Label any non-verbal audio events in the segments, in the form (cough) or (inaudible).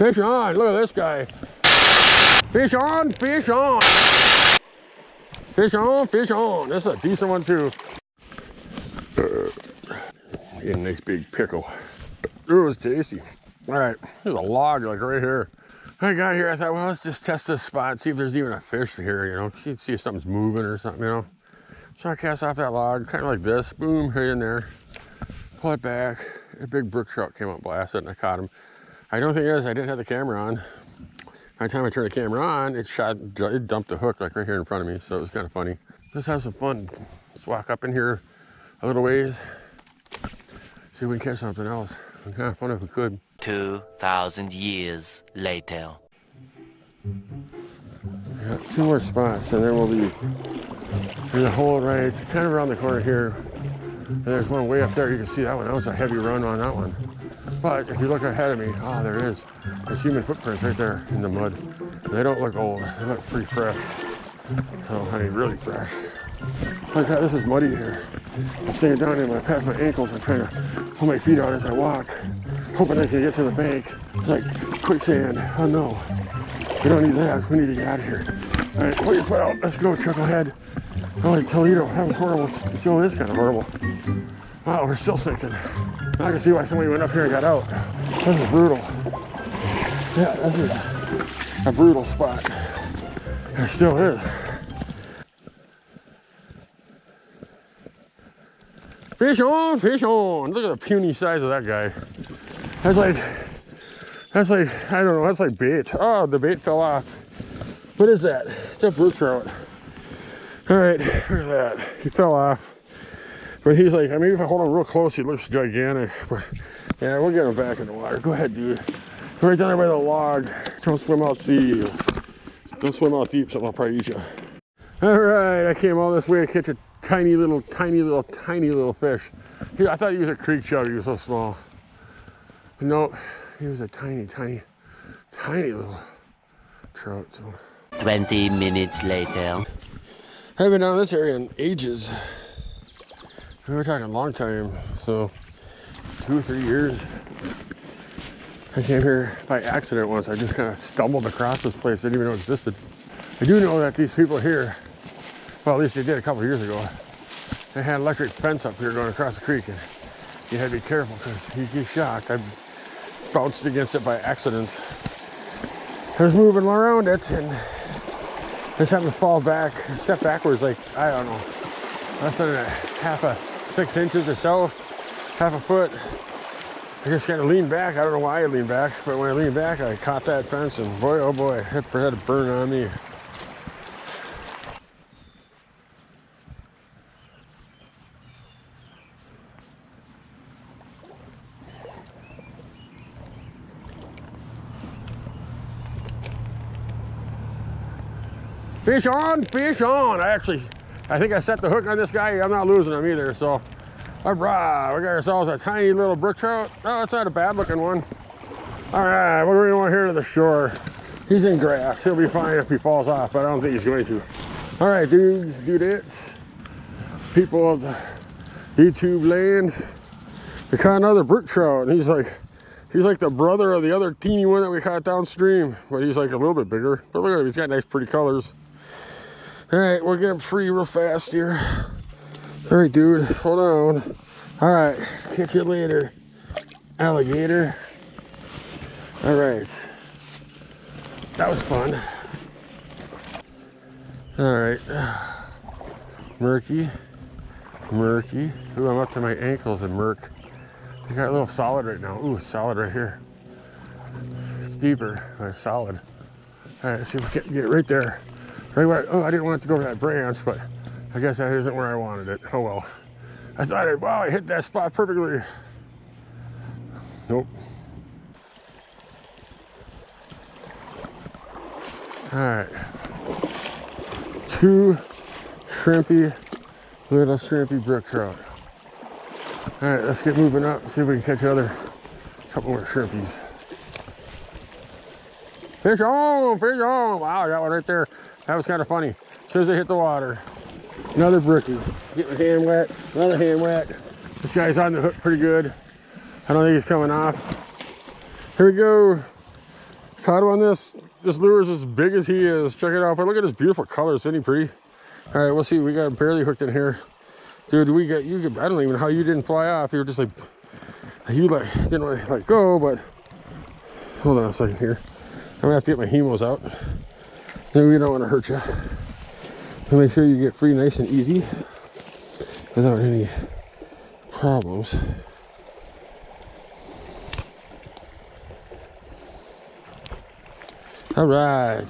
Fish on, look at this guy. Fish on, fish on. Fish on, fish on. This is a decent one too. Get a nice big pickle. It was tasty. All right, there's a log like right here. I got here, I thought, well, let's just test this spot, see if there's even a fish here, you know, see, see if something's moving or something, you know. So I cast off that log, kind of like this, boom, right in there. Pull it back. A big brook trout came up blasted and I caught him. I don't think it is, I didn't have the camera on. By the time I turned the camera on, it shot, it dumped the hook like right here in front of me, so it was kind of funny. Let's have some fun. Let's walk up in here a little ways, see if we can catch something else. It'd kind of fun if we could. 2,000 years later. Yeah, two more spots and then we'll be There's a hole right kind of around the corner here. And there's one way up there. You can see that one. That was a heavy run on that one. But if you look ahead of me, oh, there it is. There's human footprints right there in the mud. They don't look old. They look pretty fresh. So, I mean, really fresh. Like that, this is muddy here. I'm sitting down here, when I pass my ankles, I'm trying to pull my feet out as I walk, hoping I can get to the bank. It's like quicksand. Oh no. We don't need that. We need to get out of here. All right, pull your foot out. Let's go, chucklehead. Oh, in Toledo, having horrible. Still is kind of horrible. Wow, we're still sinking. I can see why somebody went up here and got out. This is brutal. Yeah, this is a brutal spot. It still is. Fish on, fish on. Look at the puny size of that guy. That's like, that's like, I don't know, that's like bait. Oh, the bait fell off. What is that? It's a brook trout. All right, look at that. He fell off. But he's like, I mean, if I hold him real close, he looks gigantic. But yeah, we'll get him back in the water. Go ahead, dude. Go right down there by the log. Don't swim out sea. Don't swim out deep, something will probably eat you. All right, I came all this way to catch a tiny little, tiny little, tiny little fish. He, I thought he was a creek chub. He was so small. But no, he was a tiny, tiny, tiny little trout. So. 20 minutes later. I haven't been down this area in ages. We were talking a long time, so two or three years. I came here by accident once. I just kind of stumbled across this place. Didn't even know it existed. I do know that these people here, well, at least they did a couple years ago, they had electric fence up here going across the creek, and you had to be careful because you get shocked. I bounced against it by accident. I was moving around it, and just happened to fall back, step backwards, like I don't know, less than a half a six inches or so, half a foot. I just kind of leaned back. I don't know why I leaned back, but when I leaned back, I caught that fence, and boy, oh boy, it had a burn on me. Fish on, fish on. I actually, I think I set the hook on this guy. I'm not losing him either. So, all right, we got ourselves a tiny little brook trout. Oh, it's not a bad looking one. All right, we're going on here to the shore. He's in grass. He'll be fine if he falls off, but I don't think he's going to. All right, dudes, dudettes, people of the YouTube land. We caught another brook trout, and he's like, he's like the brother of the other teeny one that we caught downstream, but he's like a little bit bigger. But look at him, he's got nice, pretty colors. All right, we're getting free real fast here. All right, dude, hold on. All right, catch you later, alligator. All right, that was fun. All right, murky, murky. Ooh, I'm up to my ankles in murk. I got a little solid right now. Ooh, solid right here. It's deeper, but it's solid. All right, see if we can get right there. Right oh, I didn't want it to go to that branch, but I guess that isn't where I wanted it. Oh well. I thought, I, wow, I hit that spot perfectly. Nope. All right. Two shrimpy, little shrimpy brook trout. All right, let's get moving up, see if we can catch another couple more shrimpies. Fish on, fish on. Wow, I got one right there. That was kind of funny. As soon as I hit the water, another brookie. Get my hand wet, another hand wet. This guy's on the hook pretty good. I don't think he's coming off. Here we go. Caught him on this. This lure is as big as he is. Check it out. But look at his beautiful colors. Isn't he pretty? All right, we'll see. We got him barely hooked in here. Dude, we got you. I don't even know how you didn't fly off. You were just like, you like didn't to like go, but hold on a second here. I'm gonna have to get my hemos out. We don't want to hurt you. And make sure you get free nice and easy without any problems. All right.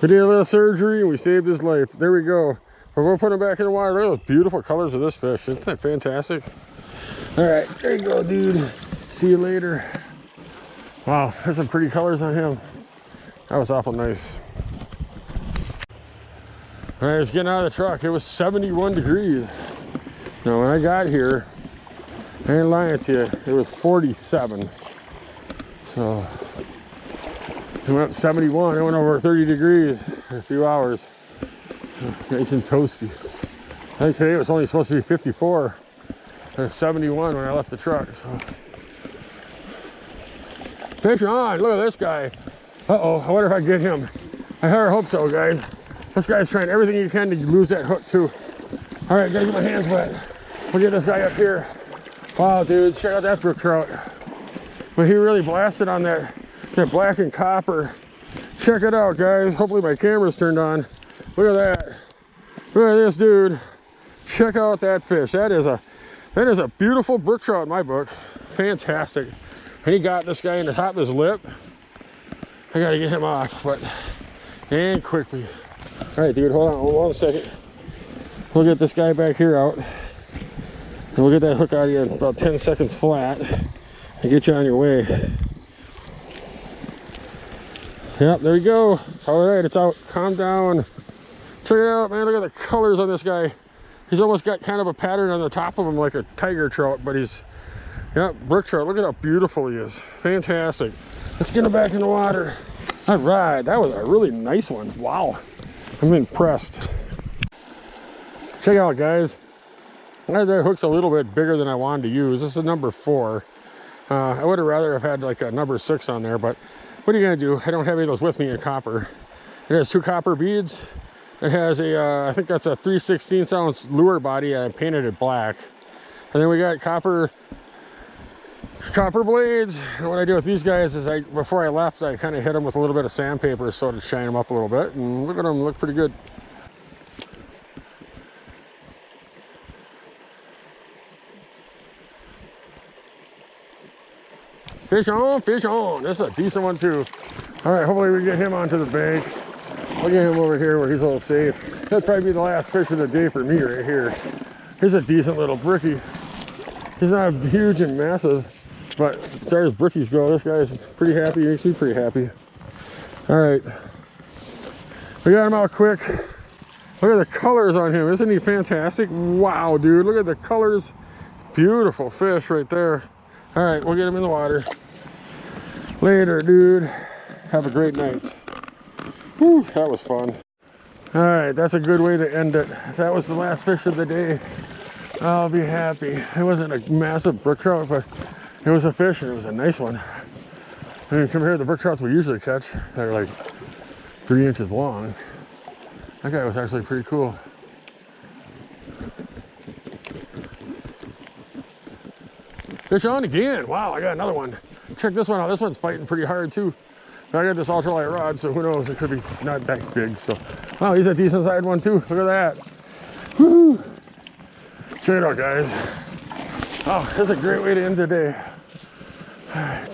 We did a little surgery and we saved his life. There we go. But we'll put him back in the water. Look at those beautiful colors of this fish. Isn't that fantastic? All right, there you go, dude. See you later. Wow, there's some pretty colors on him. That was awful nice. When I was getting out of the truck, it was 71 degrees. Now, when I got here, I ain't lying to you, it was 47. So, it went up 71. It went over 30 degrees in a few hours. Nice and toasty. I think today it was only supposed to be 54. And it's 71 when I left the truck. So, fish on! Look at this guy. Uh oh! I wonder if I get him. I hope so, guys. This guy's trying everything he can to lose that hook too. All right, gotta get my hands wet. We'll get this guy up here. Wow, dude, check out that brook trout. But he really blasted on that, that black and copper. Check it out, guys. Hopefully my camera's turned on. Look at that. Look at this dude. Check out that fish. That is a that is a beautiful brook trout in my book. Fantastic. And he got this guy in the top of his lip. I gotta get him off, but and quickly. All right, dude, hold on, hold on a second. We'll get this guy back here out. And we'll get that hook out of you in about 10 seconds flat and get you on your way. Yep, there you go. All right, it's out. Calm down. Check it out, man. Look at the colors on this guy. He's almost got kind of a pattern on the top of him like a tiger trout, but he's, yeah, brook trout. Look at how beautiful he is. Fantastic. Let's get him back in the water. All right, that was a really nice one. Wow, I'm impressed. Check out, guys. That hook's a little bit bigger than I wanted to use. This is a number four. Uh, I would have rather have had like a number six on there, but what are you gonna do? I don't have any of those with me in copper. It has two copper beads. It has a, uh, I think that's a 3 16 ounce lure body and I painted it black. And then we got copper copper blades. And what I do with these guys is I, before I left, I kind of hit them with a little bit of sandpaper so to shine them up a little bit. And look at them, look pretty good. Fish on, fish on. This is a decent one too. All right, hopefully we get him onto the bank. I'll get him over here where he's a little safe. That'd probably be the last fish of the day for me right here. He's a decent little brookie. He's not huge and massive, but as far as brookies go, this guy's pretty happy. He makes me pretty happy. All right. We got him out quick. Look at the colors on him. Isn't he fantastic? Wow, dude. Look at the colors. Beautiful fish right there. All right, we'll get him in the water. Later, dude. Have a great night. Whew, that was fun. All right, that's a good way to end it. That was the last fish of the day. I'll be happy. It wasn't a massive brook trout, but it was a fish and it was a nice one. I mean, compared to the brook trouts we usually catch, that are like three inches long. That guy was actually pretty cool. Fish on again. Wow, I got another one. Check this one out. This one's fighting pretty hard too. I got this ultralight rod, so who knows? It could be not that big. So, wow, he's a decent sized one too. Look at that. Woo! Check it out, guys. Oh, that's a great way to end the day. All right.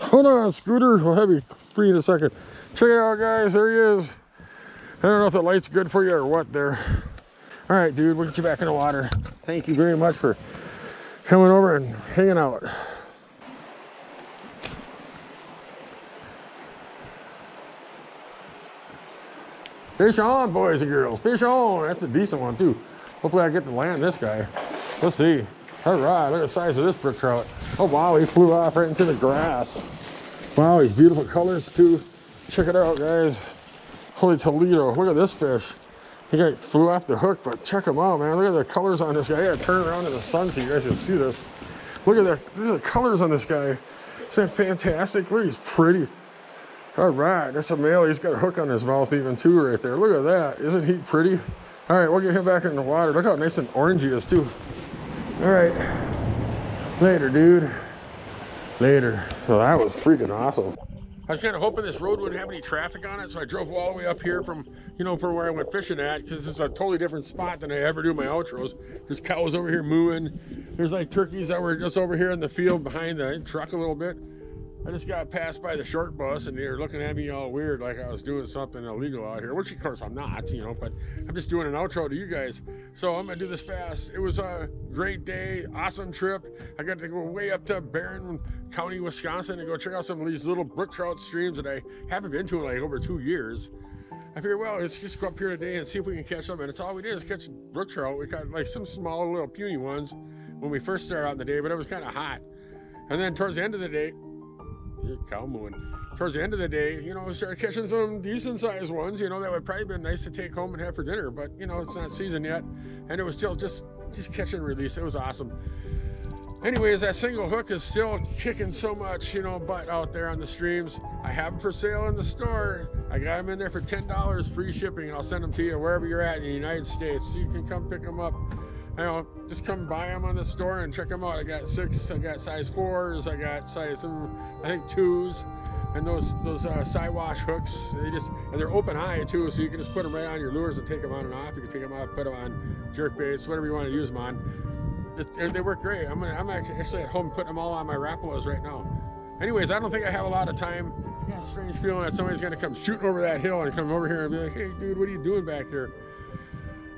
Hold on, Scooter. We'll have you free in a second. Check it out, guys. There he is. I don't know if the light's good for you or what there. All right, dude, we'll get you back in the water. Thank you very much for coming over and hanging out. Fish on, boys and girls. Fish on. That's a decent one, too. Hopefully I get to land this guy. Let's see. All right, look at the size of this brook trout. Oh, wow, he flew off right into the grass. Wow, he's beautiful colors, too. Check it out, guys. Holy Toledo. Look at this fish. He got flew off the hook, but check him out, man. Look at the colors on this guy. I gotta turn around in the sun so you guys can see this. Look at the, look at the colors on this guy. Isn't that fantastic? Look, he's pretty. All right, that's a male. He's got a hook on his mouth even too right there. Look at that. Isn't he pretty? All right, we'll get him back in the water. Look how nice and orange he is too. All right. Later, dude. Later. So that was freaking awesome. I was kind of hoping this road wouldn't have any traffic on it, so I drove all the way up here from, you know, from where I went fishing at, because it's a totally different spot than I ever do my outros. There's cows over here mooing. There's like turkeys that were just over here in the field behind the truck a little bit. I just got passed by the short bus and they were looking at me all weird like I was doing something illegal out here, which of course I'm not, you know, but I'm just doing an outro to you guys. So I'm gonna do this fast. It was a great day, awesome trip. I got to go way up to Barron County, Wisconsin and go check out some of these little brook trout streams that I haven't been to in like over two years. I figured, well, let's just go up here today and see if we can catch them. And it's all we did is catch brook trout. We caught like some small little puny ones when we first started out in the day, but it was kind of hot. And then towards the end of the day, Uh, cow mooing. Towards the end of the day, you know, we started catching some decent sized ones, you know, that would probably been nice to take home and have for dinner, but you know, it's not season yet. And it was still just just catch and release. It was awesome. Anyways, that single hook is still kicking so much, you know, butt out there on the streams. I have them for sale in the store. I got them in there for $10 free shipping, and I'll send them to you wherever you're at in the United States. So you can come pick them up. You know, just come buy them on the store and check them out. I got six, I got size fours, I got size, I think twos, and those those uh, Siwash hooks. They just and they're open high too, so you can just put them right on your lures and take them on and off. You can take them off, put them on jerk baits, whatever you want to use them on. It, they work great. I'm gonna, I'm actually at home putting them all on my Rapalas right now. Anyways, I don't think I have a lot of time. I got a strange feeling that somebody's gonna come shooting over that hill and come over here and be like, "Hey, dude, what are you doing back there?"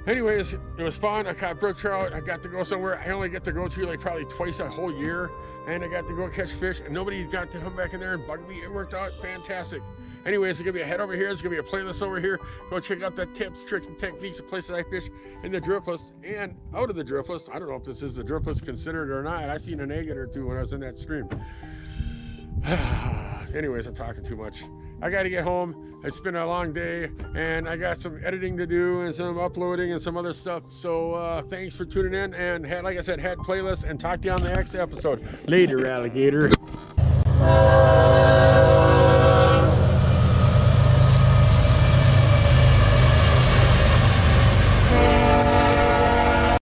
Anyways, it was fun. I caught brook trout. I got to go somewhere I only get to go to like probably twice a whole year. And I got to go catch fish, and nobody got to come back in there and bug me. It worked out fantastic. Anyways, it's gonna be a head over here. It's gonna be a playlist over here. Go check out the tips, tricks, and techniques of places I fish in the driftless and out of the driftless. I don't know if this is the driftless considered or not. I seen an egg or two when I was in that stream. (sighs) Anyways, I'm talking too much. I got to get home. It's been a long day, and I got some editing to do and some uploading and some other stuff. So uh, thanks for tuning in, and had, like I said, had playlists, and talk to you on the next episode. Later, alligator.